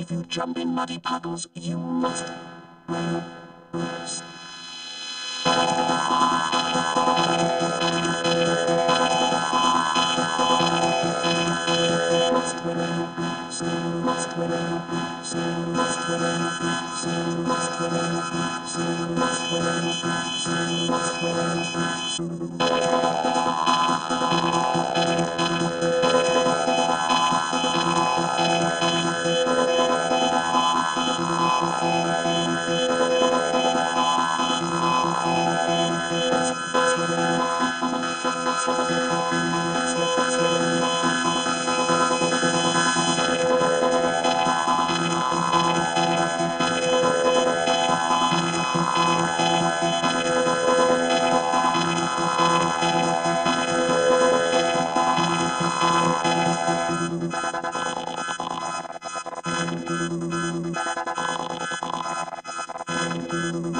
If you jump in muddy puddles, you must wear boots. Thank